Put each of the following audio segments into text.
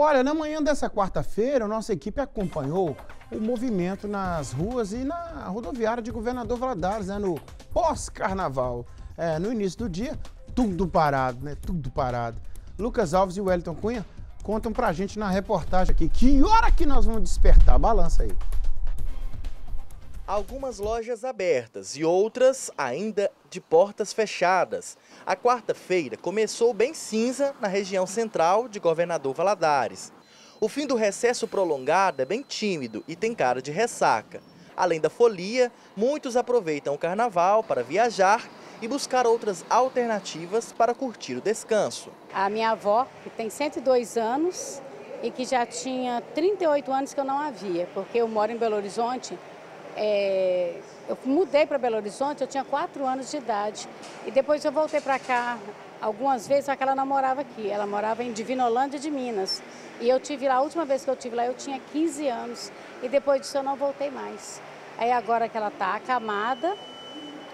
Olha, na manhã dessa quarta-feira, nossa equipe acompanhou o movimento nas ruas e na rodoviária de Governador Valadares, né, no pós-carnaval. É, no início do dia, tudo parado, né? Tudo parado. Lucas Alves e Wellington Cunha contam pra gente na reportagem aqui que hora que nós vamos despertar. Balança aí. Algumas lojas abertas e outras ainda de portas fechadas. A quarta-feira começou bem cinza na região central de Governador Valadares. O fim do recesso prolongado é bem tímido e tem cara de ressaca. Além da folia, muitos aproveitam o carnaval para viajar e buscar outras alternativas para curtir o descanso. A minha avó, que tem 102 anos e que já tinha 38 anos que eu não havia, porque eu moro em Belo Horizonte é, eu mudei para Belo Horizonte, eu tinha quatro anos de idade. E depois eu voltei para cá algumas vezes, só que ela não morava aqui. Ela morava em Divinolândia de Minas. E eu tive lá, a última vez que eu tive lá, eu tinha 15 anos. E depois disso eu não voltei mais. Aí agora que ela está acamada,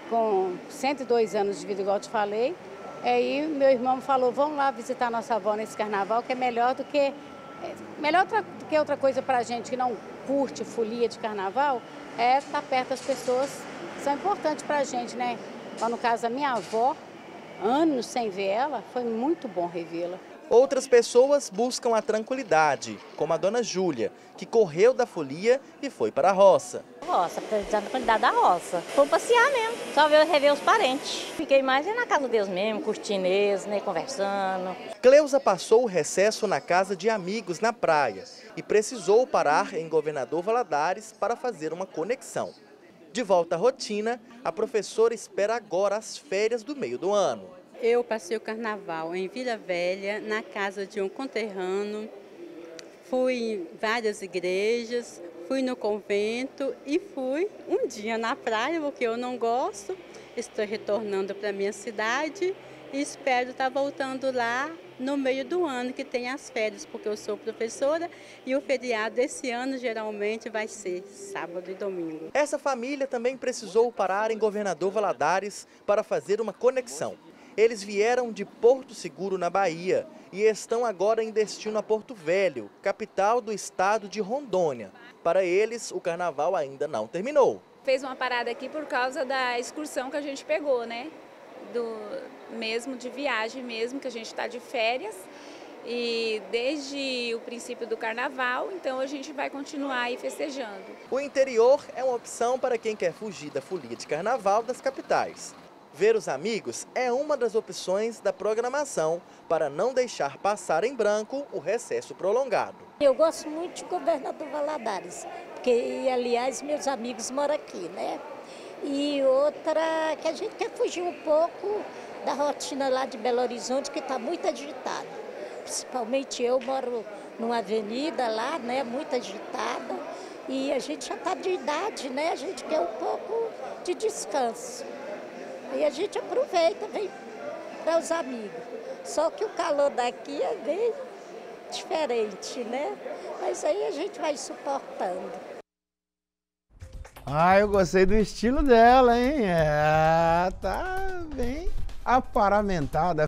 com 102 anos de vida, igual eu te falei, aí meu irmão falou, vamos lá visitar nossa avó nesse carnaval, que é melhor do que é, melhor do que outra coisa para a gente que não curte folia de carnaval, é estar perto das pessoas que são importantes para a gente, né? Então, no caso, a minha avó, anos sem ver ela, foi muito bom revê-la. Outras pessoas buscam a tranquilidade, como a dona Júlia, que correu da folia e foi para a roça. Roça, precisando da tranquilidade da roça. Foi passear mesmo, só ver rever os parentes. Fiquei mais na casa deles mesmo, curtindo eles, né, conversando. Cleusa passou o recesso na casa de amigos na praia e precisou parar em Governador Valadares para fazer uma conexão. De volta à rotina, a professora espera agora as férias do meio do ano. Eu passei o carnaval em Vila Velha, na casa de um conterrâneo, fui em várias igrejas, fui no convento e fui um dia na praia, porque eu não gosto. Estou retornando para minha cidade e espero estar voltando lá no meio do ano, que tem as férias, porque eu sou professora e o feriado desse ano geralmente vai ser sábado e domingo. Essa família também precisou parar em Governador Valadares para fazer uma conexão. Eles vieram de Porto Seguro, na Bahia, e estão agora em destino a Porto Velho, capital do estado de Rondônia. Para eles, o carnaval ainda não terminou. Fez uma parada aqui por causa da excursão que a gente pegou, né? Do mesmo de viagem mesmo, que a gente está de férias. E desde o princípio do carnaval, então a gente vai continuar aí festejando. O interior é uma opção para quem quer fugir da folia de carnaval das capitais. Ver os amigos é uma das opções da programação para não deixar passar em branco o recesso prolongado. Eu gosto muito de Governador Valadares, porque, aliás, meus amigos moram aqui, né? E outra, que a gente quer fugir um pouco da rotina lá de Belo Horizonte, que está muito agitada. Principalmente eu moro numa avenida lá, né, muito agitada, e a gente já está de idade, né? A gente quer um pouco de descanso. Aí a gente aproveita, vem para os amigos. Só que o calor daqui é bem diferente, né? Mas aí a gente vai suportando. Ah, eu gostei do estilo dela, hein? É, tá bem aparamentada.